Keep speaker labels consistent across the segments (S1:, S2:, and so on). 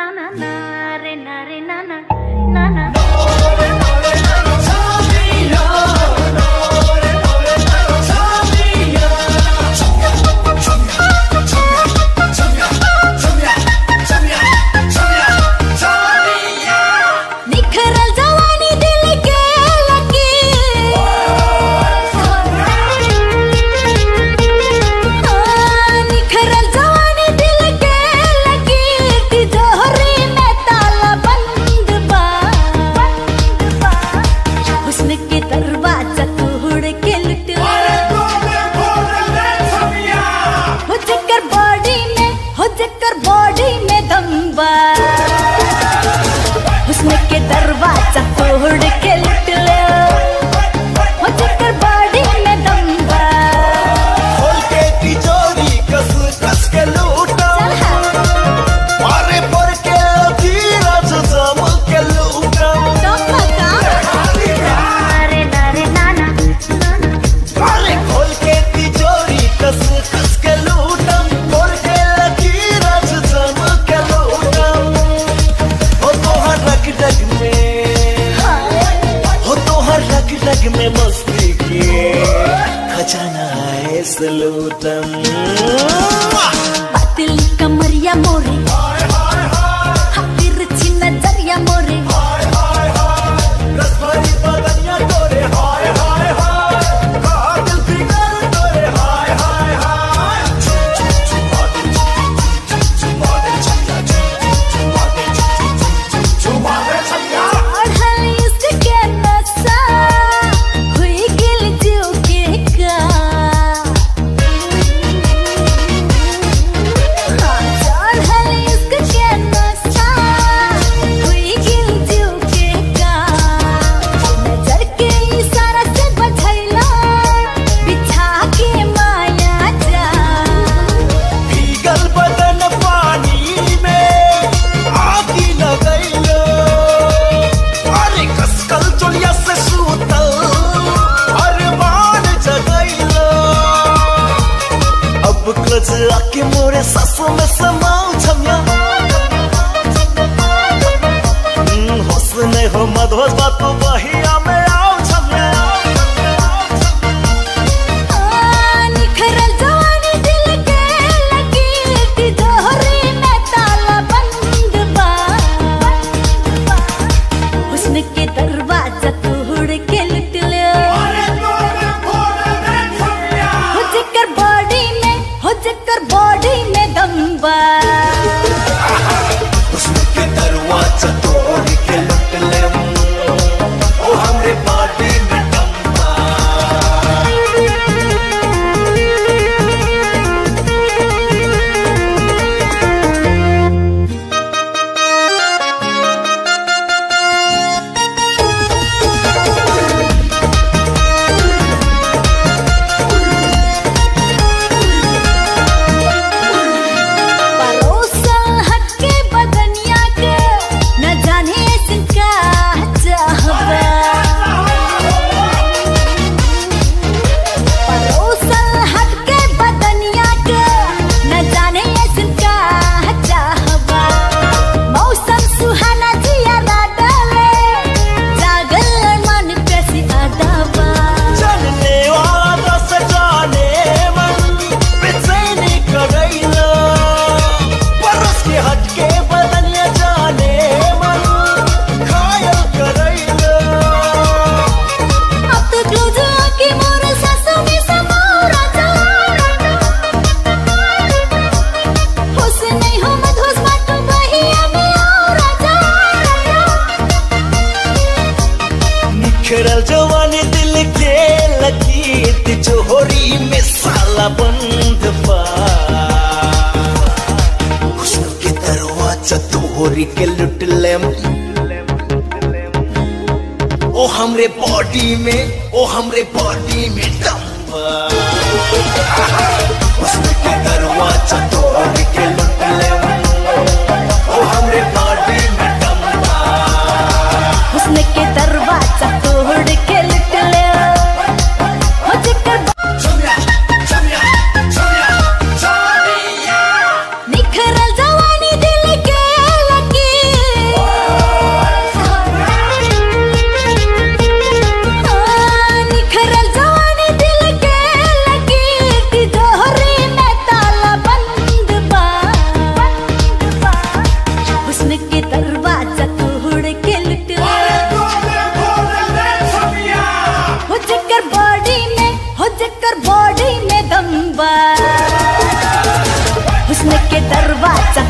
S1: na na na re na re na na na na. मस्ती किए। खजाना है सलूटम
S2: बातिल कमरिया मोरी। तो को
S1: बहिया में आओ छमिया
S2: हाँ,
S1: निखरल जवानी दिल के लगी तिजोरी में ताला बंद बा। हुस्न के दर चतोरी के लुट लेम। ओ हमरे बॉडी में, ओ हमरे बॉडी में डम्बा उसके दरवाज़ा चतोरी के
S3: взорваться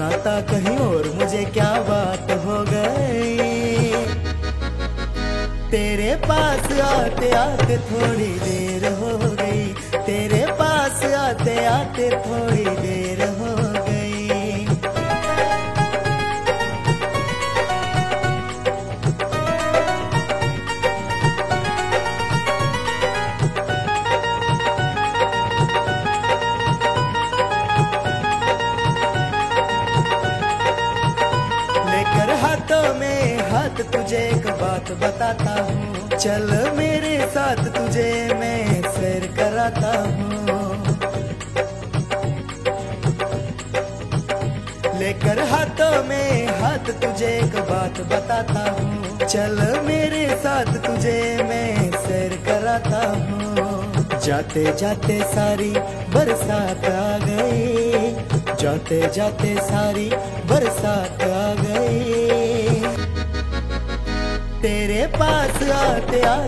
S3: था कहीं और मुझे क्या बात हो गई? तेरे पास आते आते थोड़ी देर हो गई। तेरे पास आते आते थोड़ी बात बताता हूँ। चल मेरे साथ तुझे मैं सैर कराता हूँ। लेकर हाथों में हाथ तुझे एक बात बताता हूँ। चल मेरे साथ तुझे मैं सैर कराता हूँ। जाते जाते सारी बरसात आ गई। जाते जाते सारी बरसात आ गई। तेरे पास आते आते